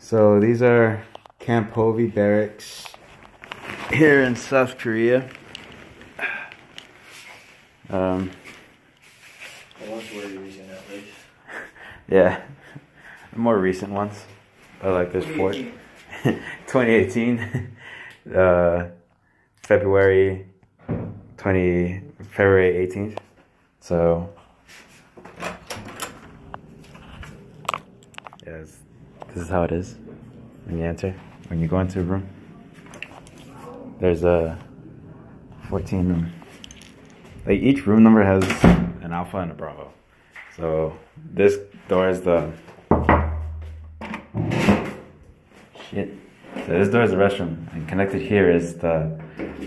So these are Camp Hovey barracks here in South Korea. Um, yeah, more recent ones. I like this fort. 2018, uh, February 20, February 18th. So, yes, this is how it is when you enter, when you go into a room. There's a 14 room. Like each room number has an alpha and a bravo. So this door is the shit. So this door is the restroom, and connected here is the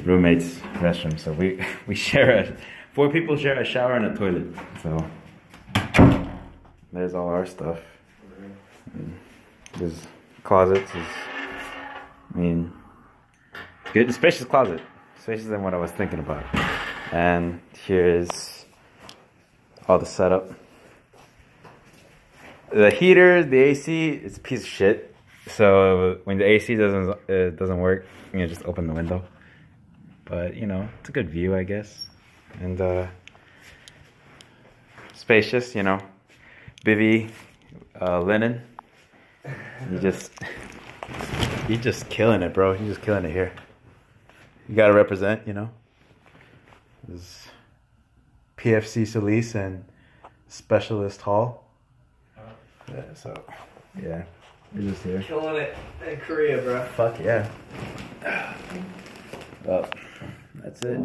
roommate's restroom. So we we share a four people share a shower and a toilet. So there's all our stuff. And there's closets. Is, I mean, good spacious closet, spacious than what I was thinking about. And here is all the setup. The heater, the AC, it's a piece of shit. So when the AC doesn't it doesn't work, you know, just open the window. But you know, it's a good view, I guess, and uh, spacious. You know, bivy uh, linen. You just you just killing it, bro. You just killing it here. You gotta represent, you know. This PFC Solis and Specialist Hall. Yeah, so yeah, we're just here. Killing it in Korea, bro. Fuck yeah. Well, that's it.